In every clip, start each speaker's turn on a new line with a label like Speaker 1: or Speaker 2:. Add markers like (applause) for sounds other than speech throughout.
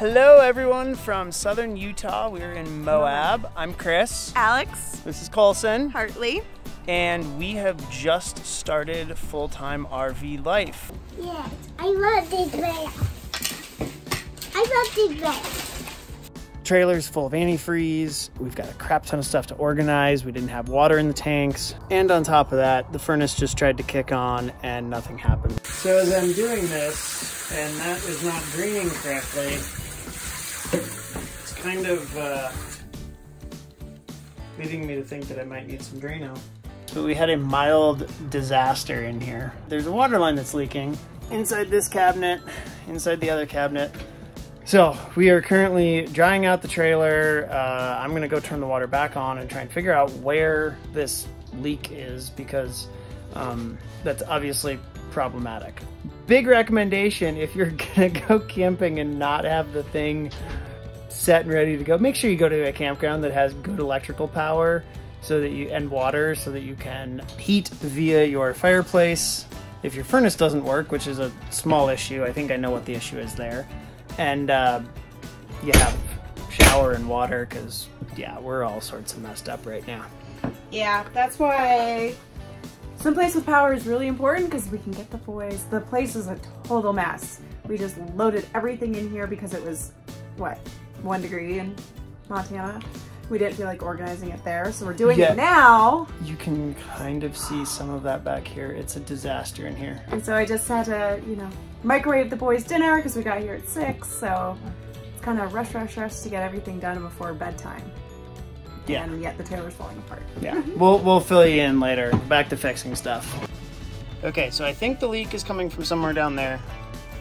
Speaker 1: Hello, everyone from southern Utah. We're in Moab. I'm Chris.
Speaker 2: Alex
Speaker 1: This is Colson.
Speaker 2: Hartley.
Speaker 1: And we have just started full time RV life.
Speaker 3: Yes, I love this bed. I love this bed.
Speaker 1: Trailer's full of antifreeze. We've got a crap ton of stuff to organize. We didn't have water in the tanks. And on top of that, the furnace just tried to kick on and nothing happened. So as I'm doing this, and that is not greening correctly, it's kind of uh, leading me to think that I might need some Drano. So we had a mild disaster in here. There's a water line that's leaking inside this cabinet, inside the other cabinet. So we are currently drying out the trailer. Uh, I'm gonna go turn the water back on and try and figure out where this leak is because um, that's obviously problematic. Big recommendation if you're (laughs) gonna go camping and not have the thing set and ready to go, make sure you go to a campground that has good electrical power so that you and water so that you can heat via your fireplace. If your furnace doesn't work, which is a small issue, I think I know what the issue is there and uh, you have shower and water because yeah we're all sorts of messed up right now
Speaker 2: Yeah, that's why someplace with power is really important because we can get the boys. The place is a total mess. We just loaded everything in here because it was, what, one degree in Montana? We didn't feel like organizing it there, so we're doing
Speaker 1: Yeah.
Speaker 2: it now.
Speaker 1: you can kind of see some of that back here it's a disaster in here
Speaker 2: And so I just had to, you know, microwave the boys' dinner because we got here at 6, so it's kind of rush, rush, rush to get everything done before bedtime.
Speaker 1: Yeah.
Speaker 2: And yet the trailer's falling apart.
Speaker 1: yeah. (laughs) We'll, we'll fill you in later. Back to fixing stuff. Okay so i think the leak is coming from somewhere down there.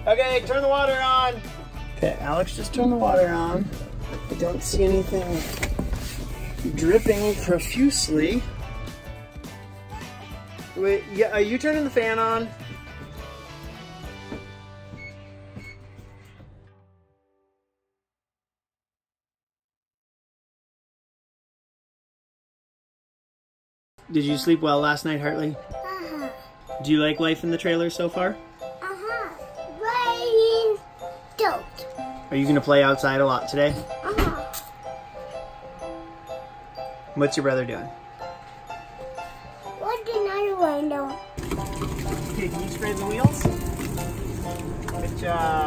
Speaker 1: Okay turn the water on. Okay alex just turned the water on. I don't see anything dripping profusely. Wait yeah are you turning the fan on Did you sleep well last night, Hartley?
Speaker 3: Uh-huh.
Speaker 1: Do you like life in the trailer so far?
Speaker 3: Uh-huh. Rain. Don't.
Speaker 1: Are you gonna play outside a lot today?
Speaker 3: Uh-huh.
Speaker 1: What's your brother doing?
Speaker 3: What's another window?
Speaker 1: Okay, can you spray the wheels? Good job.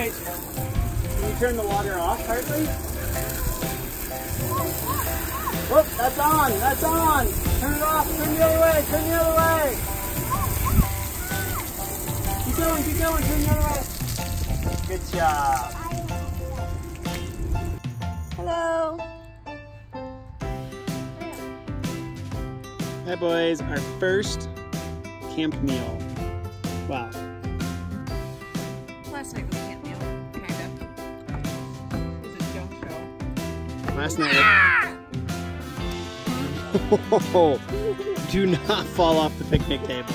Speaker 1: Okay, can you turn the water off, Hartley? Whoop, that's on, that's on. Turn it off, turn the other way, turn the other way. Keep going, keep going, turn the other way. Good job.
Speaker 2: Hello.
Speaker 1: Hi boys, our first camp meal.
Speaker 2: Show.
Speaker 1: Last. (laughs) Do not fall off the picnic table.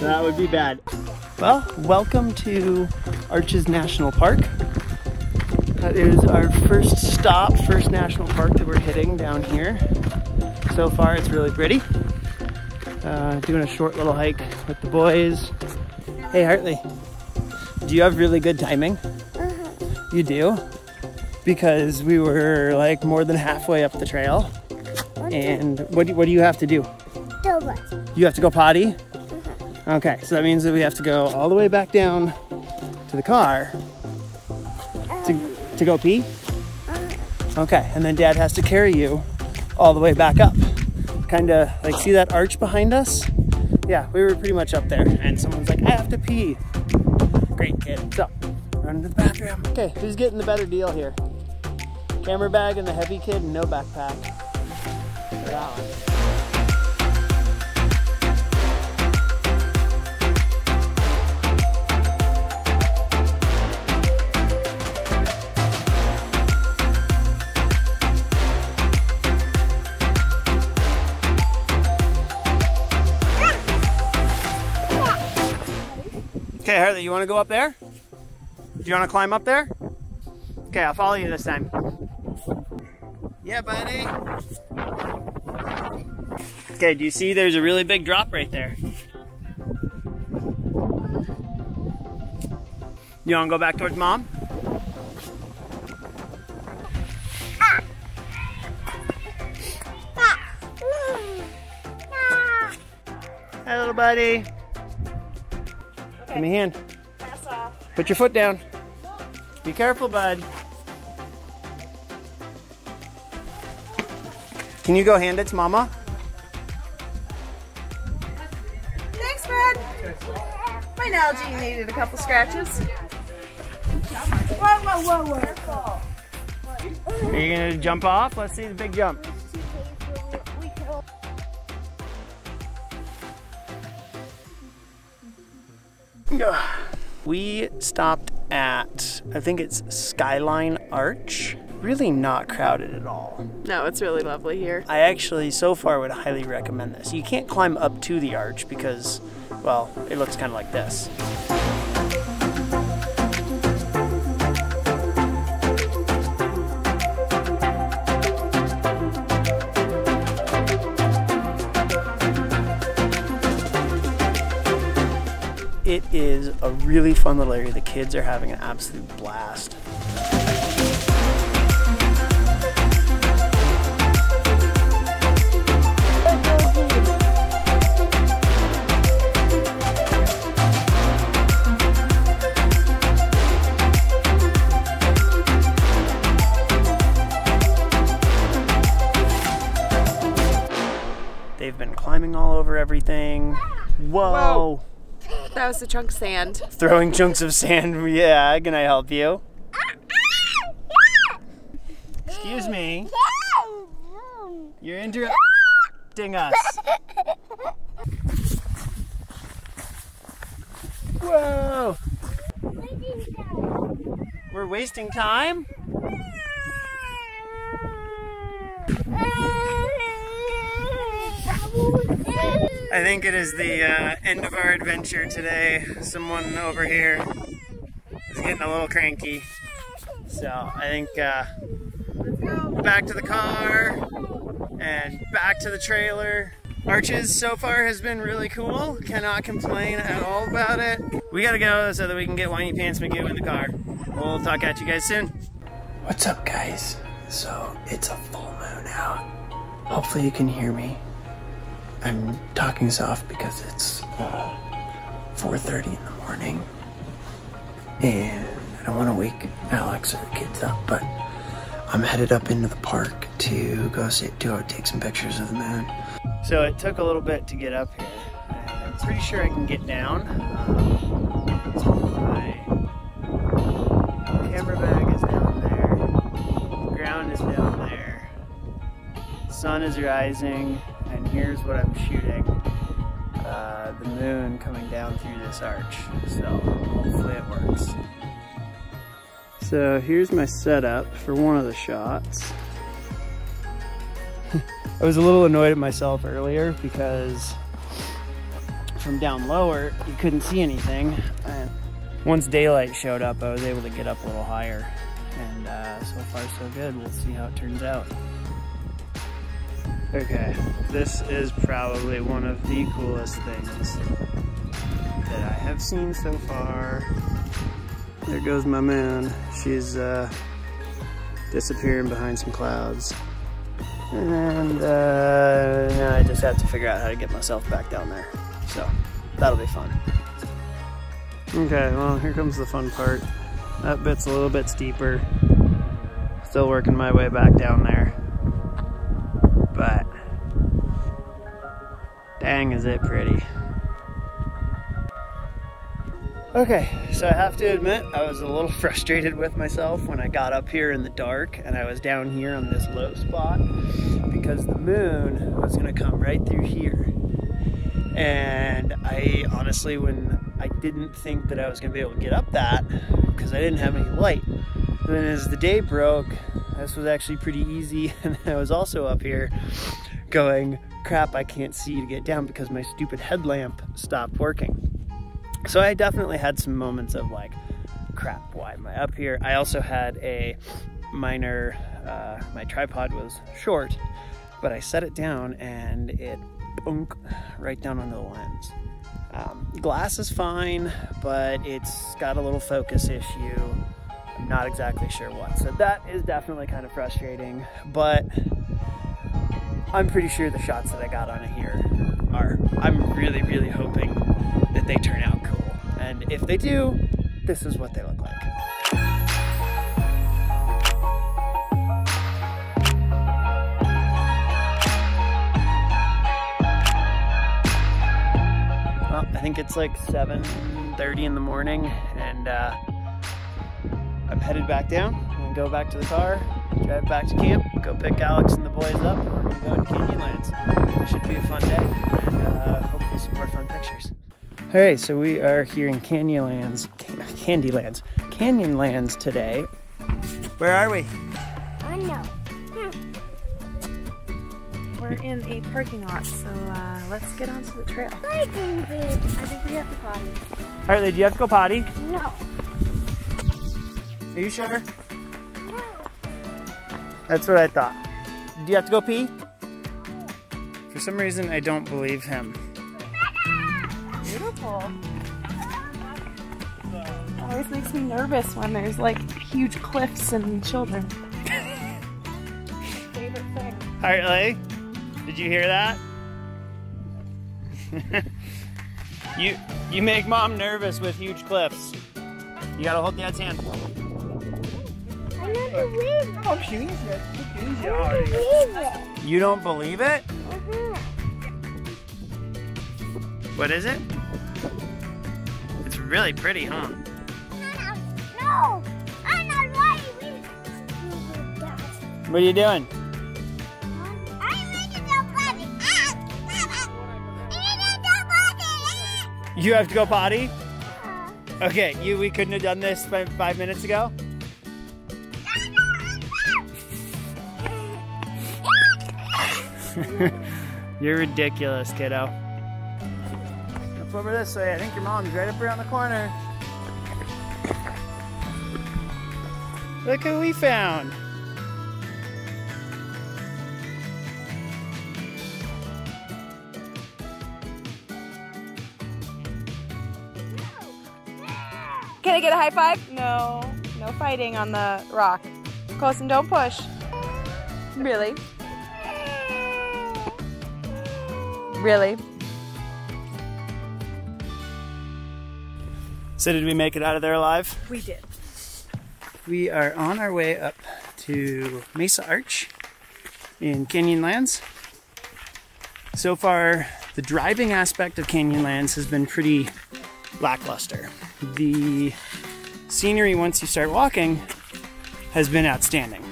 Speaker 1: That would be bad. Well, welcome to Arches National Park. That is our first stop, first national park that we're hitting down here. So far, it's really pretty. Uh, doing a short little hike with the boys. Hey, Hartley, do you have really good timing? You do? Because we were like more than halfway up the trail. And what do, what do you have to do? You have to go potty? Uh-huh. Okay, so that means that we have to go all the way back down to the car to, um, to go pee? Uh-huh. Okay, and then dad has to carry you all the way back up. Kind of like, see that arch behind us? Yeah, we were pretty much up there, and someone's like, I have to pee. Great kid. So, run to the bathroom. Okay, who's getting the better deal here? Camera bag and the heavy kid, and no backpack. For that. Okay, Hartley, you want to go up there? Do you want to climb up there? Okay, I'll follow you this time. Yeah, buddy. Okay, do you see there's a really big drop right there? You wanna go back towards mom? Hi, little buddy.
Speaker 2: Okay.
Speaker 1: Give me a hand.
Speaker 2: Pass off.
Speaker 1: Put your foot down. Be careful, bud. Can you go hand it to mama?
Speaker 2: Thanks, bud. My Nalgene needed a couple scratches. Whoa, whoa, whoa, whoa.
Speaker 1: Are you gonna jump off? Let's see the big jump. We stopped at, I think it's Skyline Arch. Really not crowded at all.
Speaker 2: No, it's really lovely here.
Speaker 1: I actually, so far, would highly recommend this. You can't climb up to the arch because, well, it looks kind of like this. It is a really fun little area. The kids are having an absolute blast. Whoa.
Speaker 2: Whoa. That was a chunk of sand.
Speaker 1: Throwing chunks of sand. Yeah, can I help you? Excuse me. You're interrupting us. Whoa. We're wasting time? I think it is the uh, end of our adventure today. Someone over here is getting a little cranky. So I think uh, back to the car and back to the trailer. Arches so far has been really cool. Cannot complain at all about it. We gotta go so that we can get Whiny Pants McGoo in the car. We'll talk at you guys soon. What's up, guys? So it's a full moon out. Hopefully you can hear me. I'm talking soft because it's uh, 4.30 in the morning. And I don't want to wake Alex or the kids up, but I'm headed up into the park to go sit, to go take some pictures of the moon. So it took a little bit to get up here. I'm pretty sure I can get down. My camera bag is down there. The Ground is down there. The Sun is rising, here's what I'm shooting. Uh, the moon coming down through this arch. So hopefully it works. So here's my setup for one of the shots. (laughs) I was a little annoyed at myself earlier because from down lower you couldn't see anything and once daylight showed up I was able to get up a little higher and uh, so far so good we'll see how it turns out okay this is probably one of the coolest things that I have seen so far there goes my moon she's uh, disappearing behind some clouds and uh, now I just have to figure out how to get myself back down there. So that'll be fun. Okay, well, here comes the fun part. That bit's a little bit steeper. Still working my way back down there. Dang, is it pretty. Okay, so I have to admit, I was a little (laughs) frustrated with myself when I got up here in the dark and I was down here on this low spot because the moon was gonna come right through here. And I honestly, when I didn't think that I was gonna be able to get up that because I didn't have any light. Then as the day broke, this was actually pretty easy. (laughs) And I was also up here going, crap, I can't see to get down because my stupid headlamp stopped working. So I definitely had some moments of like, crap, why am I up here? I also had a minor, uh, my tripod was short, but I set it down and it bunk, right down under the lens. Um, glass is fine, but it's got a little focus issue. I'm not exactly sure what. So that is definitely kind of frustrating, but I'm pretty sure the shots that I got on it here are. I'm really, really hoping that they turn out cool. And if they do, this is what they look like. Well, I think it's like 7.30 in the morning and uh, I'm headed back down. Gonna go back to the car, drive back to camp, go pick Alex and the boys up, and we're gonna go to Canyonlands. It should be a fun day and uh, hopefully some more fun pictures. All right, so we are here in Canyonlands, Candylands, Canyonlands today. Where are we?
Speaker 3: I know.
Speaker 2: We're in a parking lot, so uh, let's get onto the trail.
Speaker 3: I think.
Speaker 2: I think we have to potty.
Speaker 1: Hartley, do you have to go potty?
Speaker 3: No.
Speaker 1: Are you sure?
Speaker 3: No.
Speaker 1: That's what I thought. Do you have to go pee? For some reason, I don't believe him.
Speaker 2: Beautiful. Always makes me nervous when there's like huge cliffs and children. Favorite thing.
Speaker 1: Hartley, did you hear that? (laughs) you you make mom nervous with huge cliffs. You gotta hold dad's hand.
Speaker 3: I don't believe it.
Speaker 1: Oh, it.
Speaker 3: I don't believe it.
Speaker 1: You don't believe it?
Speaker 3: Uh-huh.
Speaker 1: What is it? It's really pretty, huh?
Speaker 3: No. I'm not. We...
Speaker 1: What are you doing?
Speaker 3: I'm making the body. Mama. I need the body.
Speaker 1: You have to go potty?
Speaker 3: Ah.
Speaker 1: Okay, you we couldn't have done this five, five minutes ago? (laughs) You're ridiculous, kiddo. Up over this way. I think your mom's right up around the corner. Look who we found.
Speaker 2: Can I get a high five? No. No fighting on the rock. Close and don't push. Really? Really?
Speaker 1: So did we make it out of there alive?
Speaker 2: We did.
Speaker 1: We are on our way up to Mesa Arch in Canyonlands. So far, the driving aspect of Canyonlands has been pretty lackluster. The scenery, once you start walking, has been outstanding.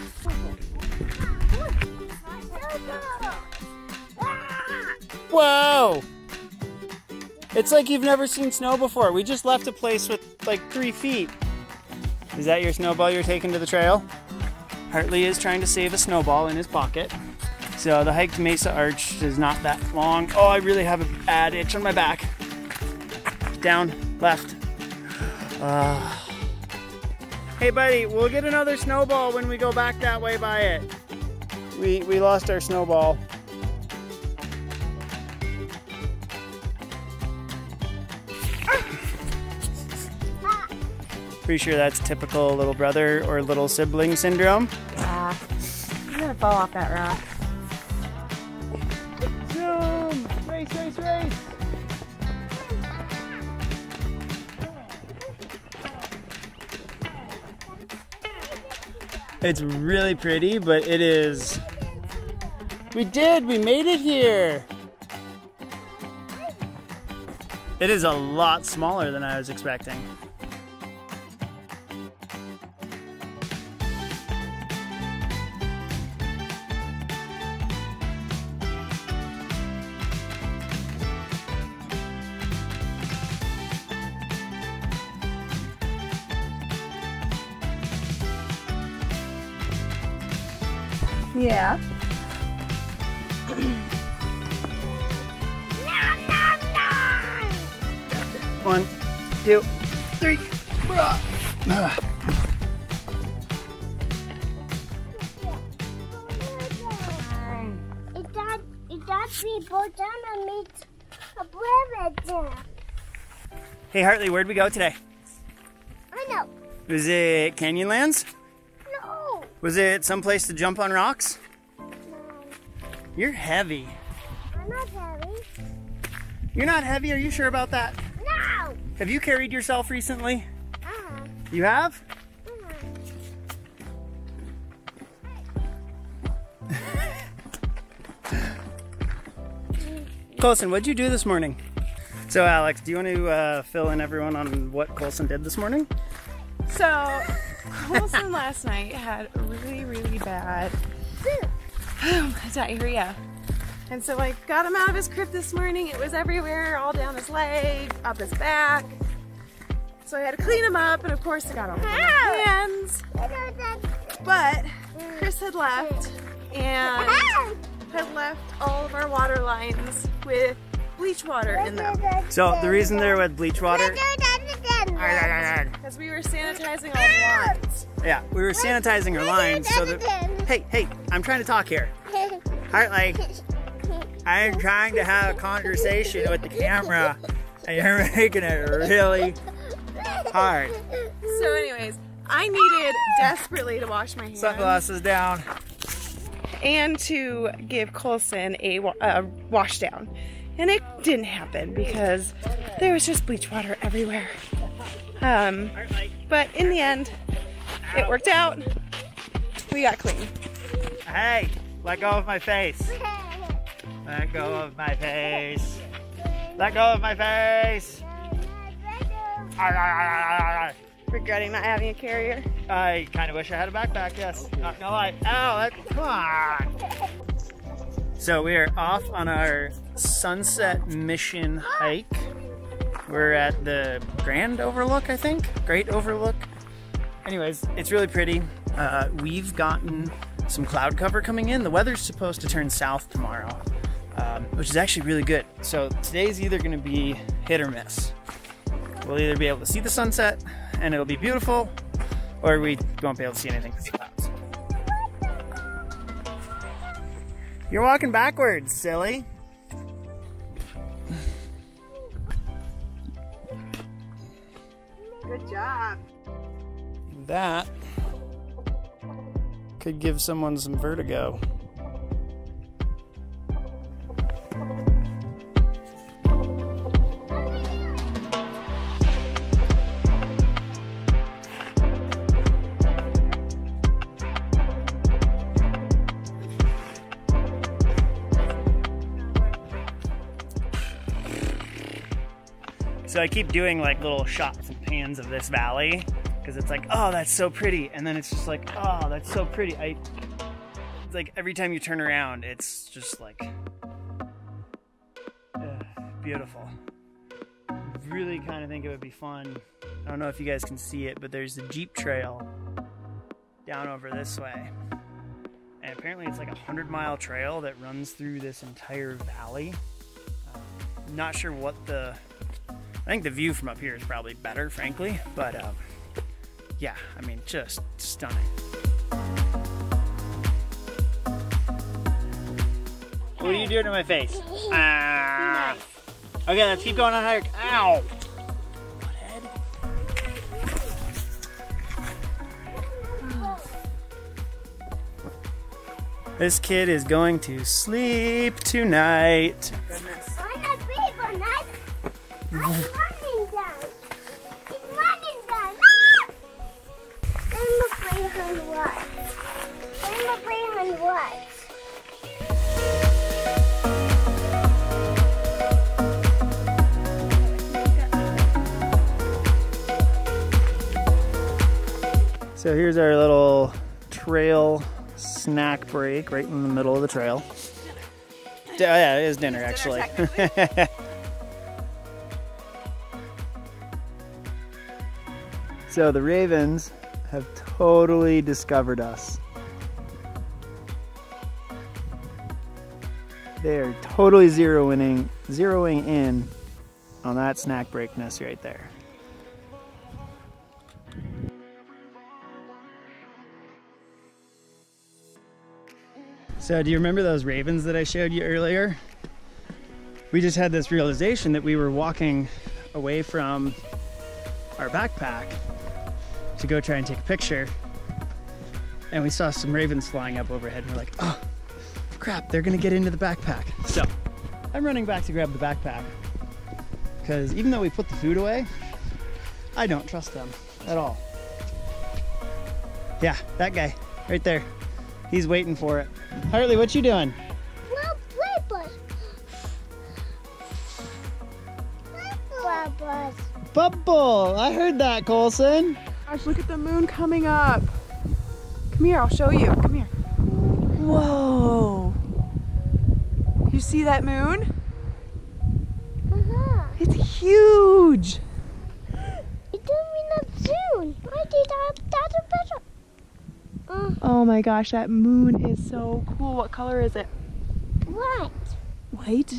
Speaker 1: Whoa! It's like you've never seen snow before. We just left a place with like three feet. Is that your snowball you're taking to the trail? Hartley is trying to save a snowball in his pocket. So the hike to Mesa Arch is not that long. Oh, I really have a bad itch on my back. Down, left. Uh. Hey buddy, we'll get another snowball when we go back that way by it. We, we lost our snowball. Pretty sure that's typical little brother or little sibling syndrome.
Speaker 2: Ah, I'm gonna fall off that rock.
Speaker 1: Zoom! Race, race, race! It's really pretty, but it is. We did! We made it here! It is a lot smaller than I was expecting.
Speaker 2: Yeah.
Speaker 1: One, two, three.
Speaker 3: Is that is that people gonna meet a brother.
Speaker 1: Hey Hartley, where'd we go today?
Speaker 3: I know.
Speaker 1: Was it Canyonlands? Was it someplace to jump on rocks?
Speaker 3: No.
Speaker 1: You're heavy.
Speaker 3: I'm not heavy.
Speaker 1: You're not heavy, are you sure about that?
Speaker 3: No.
Speaker 1: Have you carried yourself recently?
Speaker 3: Uh-huh.
Speaker 1: You have?
Speaker 3: Uh-huh.
Speaker 1: Colson, what'd you do this morning? So Alex, do you want to uh, fill in everyone on what Colson did this morning?
Speaker 2: So, Colson last night had really, really bad (sighs) diarrhea. And so I got him out of his crib this morning. It was everywhere, all down his leg, up his back. So I had to clean him up, and of course I got all over my hands. But Chris had left and had left all of our water lines with bleach water in them.
Speaker 1: So the reason they're with bleach water,
Speaker 2: Because we were sanitizing all the lines.
Speaker 1: yeah, we were sanitizing our lines so that. Hey, hey, I'm trying to talk here. (laughs) Hartley, I'm trying to have a conversation with the camera, and you're (laughs) making it really hard.
Speaker 2: So anyways, I needed desperately to wash my hands.
Speaker 1: Sunglasses down.
Speaker 2: and to give Colson a uh, wash down. And it didn't happen because there was just bleach water everywhere. Um, but in the end, it worked out. We got clean.
Speaker 1: Hey, let go of my face. Let go of my face. Let go of my face.
Speaker 2: Regretting not having a carrier.
Speaker 1: I kind of wish I had a backpack, yes. Not gonna lie. Ow, come on. So we are off on our sunset mission hike. We're at the Grand Overlook, I think. Great Overlook. Anyways, it's really pretty. Uh, we've gotten some cloud cover coming in. The weather's supposed to turn south tomorrow, um, which is actually really good. So today's either going to be hit or miss. We'll either be able to see the sunset and it'll be beautiful, or we won't be able to see anything because clouds. You're walking backwards, silly. That could give someone some vertigo. So I keep doing like little shots and pans of this valley because it's like, oh, that's so pretty, and then it's just like, oh, that's so pretty. I it's like every time you turn around, it's just like beautiful. Really kind of think it would be fun. I don't know if you guys can see it, but there's the Jeep Trail down over this way. And apparently it's like a hundred mile trail that runs through this entire valley. Uh, not sure what the I think the view from up here is probably better, frankly, but um, yeah, I mean, just stunning. What are you doing to my face? Ah. Okay, let's keep going on hike. Ow! This kid is going to sleep tonight. (laughs) So here's our little trail snack break right in the middle of the trail. Oh, yeah, it is dinner actually. (laughs) so the ravens have totally discovered us. They are totally zeroing in, zeroing in on that snack breakness right there. So, do you remember those ravens that I showed you earlier? we just had this realization that we were walking away from our backpack to go try and take a picture. And we saw some ravens flying up overhead. And we're like, oh, crap, they're gonna get into the backpack. So I'm running back to grab the backpack because even though we put the food away, I don't trust them at all. Yeah, that guy right there. He's waiting for it. Hartley, what you doing?
Speaker 3: Well. Bubbles.
Speaker 1: Bubble! I heard that, Colson.
Speaker 2: Gosh, look at the moon coming up. Come here, I'll show you. Come here. Whoa. You see that moon?
Speaker 3: Uh-huh.
Speaker 2: It's huge. (gasps)
Speaker 3: It coming up soon. I did that better better. Uh, (gasps)
Speaker 2: Oh my gosh, that moon is so cool. What color is it?
Speaker 3: white.
Speaker 2: White?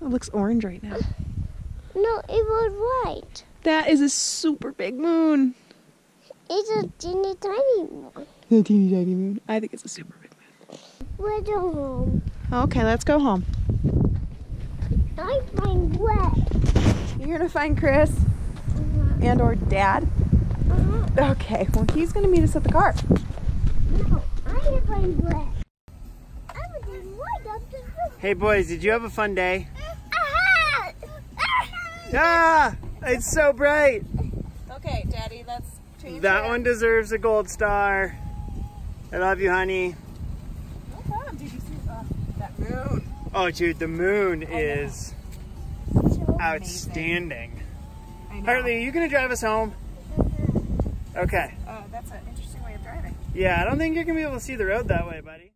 Speaker 2: It looks orange right now.
Speaker 3: No, it was white.
Speaker 2: That is a super big moon.
Speaker 3: It's a teeny tiny moon. (laughs)
Speaker 2: The teeny tiny moon. I think it's a super big moon.
Speaker 3: We're the home.
Speaker 2: Okay, let's go home.
Speaker 3: I find wet.
Speaker 2: You're gonna find Chris
Speaker 3: Uh-huh.
Speaker 2: and or dad.
Speaker 3: Uh-huh.
Speaker 2: Okay, well he's gonna meet us at the car.
Speaker 3: No, I find wet. I was just right up the roof.
Speaker 1: Hey boys, did you have a fun day?
Speaker 3: Aha!
Speaker 1: Ah! It's so bright!
Speaker 2: Okay, Daddy, let's change
Speaker 1: That one deserves a gold star. I love you, honey.
Speaker 2: No problem. Did you see uh, that moon?
Speaker 1: Oh, dude, the moon is
Speaker 3: So
Speaker 1: outstanding.
Speaker 2: I.
Speaker 1: Hartley, are you gonna drive us home? Okay.
Speaker 2: Uh, that's an interesting way of driving.
Speaker 1: Yeah, I don't think you're gonna be able to see the road that way, buddy.